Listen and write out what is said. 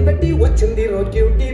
వచ్చింది వచ్చింది రోజు క్యూటీ